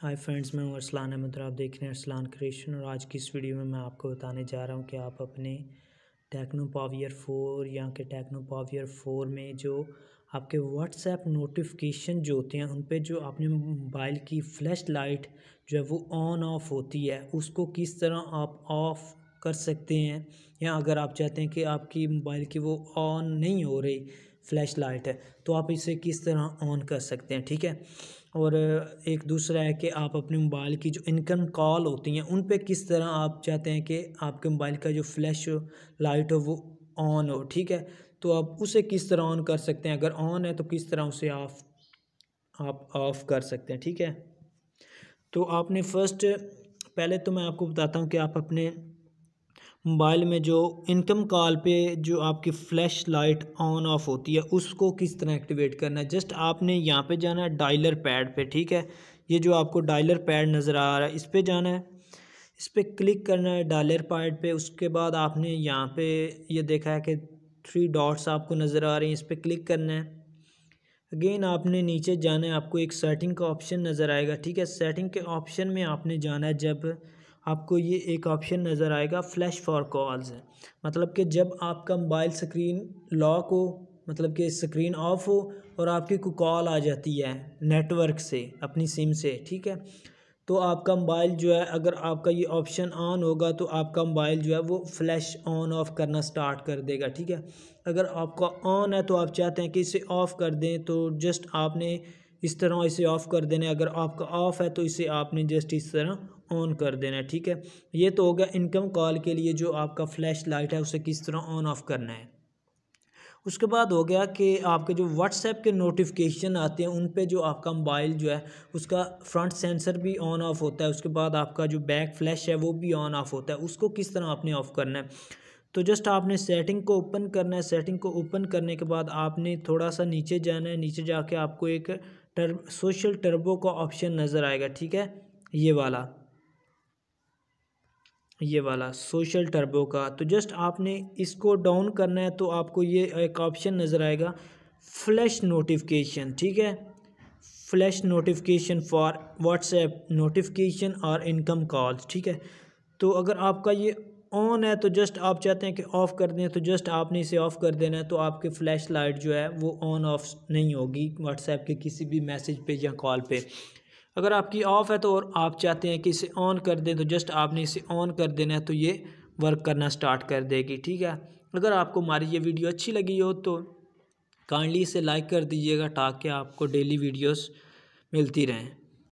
Friends मैं हूँ अरसलान अहमद और आप देख रहे हैं अरसलान क्रिएशन और आज की इस वीडियो में मैं आपको बताने जा रहा हूँ कि आप अपने टेक्नो पावियर फोर या के टेक्नो पावियर फोर में जो आपके व्हाट्सएप नोटिफिकेशन जो होते हैं उन पे जो अपने मोबाइल की फ्लैश लाइट जो है वो ऑन ऑफ़ होती है, उसको किस तरह आप ऑफ़ कर सकते हैं? या अगर आप चाहते हैं कि आपकी मोबाइल की वो ऑन नहीं हो रही फ्लैश लाइट है तो आप इसे किस तरह ऑन कर सकते हैं, ठीक है? और एक दूसरा है कि आप अपने मोबाइल की जो इनकम कॉल होती हैं, उन पे किस तरह आप चाहते हैं कि आपके मोबाइल का जो फ्लैश हो लाइट हो, वो ऑन हो, ठीक है? तो आप उसे किस तरह ऑन कर सकते हैं? अगर ऑन है तो किस तरह उसे ऑफ़ आप ऑफ़ कर सकते हैं, ठीक है? तो आपने फ़र्स्ट पहले तो मैं आपको बताता हूँ कि आप अपने मोबाइल में जो इनकम कॉल पे जो आपकी फ्लैश लाइट ऑन ऑफ़ होती है, उसको किस तरह एक्टिवेट करना है? जस्ट आपने यहाँ पे जाना है डायलर पैड पे, ठीक है? ये जो आपको डायलर पैड नज़र आ रहा है, इस पर जाना है। इस पर क्लिक करना है डायलर पैड पे, उसके बाद आपने यहाँ पे ये देखा है कि थ्री डॉट्स आपको नज़र आ रहे हैं, इस पर क्लिक करना है। अगेन आपने नीचे जाना है, आपको एक सेटिंग का ऑप्शन नज़र आएगा, ठीक है? सेटिंग के ऑप्शन में आपने जाना है जब आपको ये एक ऑप्शन नज़र आएगा फ्लैश फॉर कॉल्स मतलब कि जब आपका मोबाइल स्क्रीन लॉक हो मतलब कि स्क्रीन ऑफ़ हो और आपकी कोई कॉल आ जाती है नेटवर्क से, अपनी सिम से, ठीक है? तो आपका मोबाइल जो है, अगर आपका ये ऑप्शन ऑन होगा तो आपका मोबाइल जो है, वो फ्लैश ऑन ऑफ़ करना स्टार्ट कर देगा, ठीक है? अगर आपका ऑन है तो आप चाहते हैं कि इसे ऑफ़ कर दें तो जस्ट आपने इस तरह इसे ऑफ़ कर देना है। अगर आपका ऑफ़ है तो इसे आपने जस्ट इस तरह ऑन कर देना है, ठीक है? ये तो हो गया इनकम कॉल के लिए जो आपका फ्लैश लाइट है, उसे किस तरह ऑन ऑफ़ करना है। उसके बाद हो गया कि आपके जो व्हाट्सएप के नोटिफिकेशन आते हैं, उन पे जो आपका मोबाइल जो है, उसका फ्रंट सेंसर भी ऑन ऑफ़ होता है। उसके बाद आपका जो बैक फ्लैश है, वो भी ऑन ऑफ़ होता है। उसको किस तरह आपने ऑफ़ करना है? तो जस्ट आपने सेटिंग को ओपन करना है सेटिंग को ओपन करने के बाद आपने थोड़ा सा नीचे जाना है, नीचे जाके आपको एक टर सोशल टर्बो का ऑप्शन नज़र आएगा, ठीक है? ये वाला। ये वाला सोशल टर्बो का। तो जस्ट आपने इसको डाउन करना है तो आपको ये एक ऑप्शन नज़र आएगा फ्लैश नोटिफिकेशन ठीक है? Flash notification for WhatsApp notification और इनकम कॉल्स ठीक है? तो अगर आपका ये ऑन है तो जस्ट आप चाहते हैं कि ऑफ़ कर दें तो जस्ट आपने इसे ऑफ़ कर देना है तो आपके फ्लैश लाइट जो है वो ऑन ऑफ़ नहीं होगी व्हाट्सएप के किसी भी मैसेज पे या कॉल पे। अगर आपकी ऑफ़ है तो और आप चाहते हैं कि इसे ऑन कर दें तो जस्ट आपने इसे ऑन कर देना है तो ये वर्क करना स्टार्ट कर देगी, ठीक है? अगर आपको हमारी ये वीडियो अच्छी लगी हो तो काइंडली इसे लाइक कर दीजिएगा, ताकि आपको डेली वीडियोस मिलती रहें।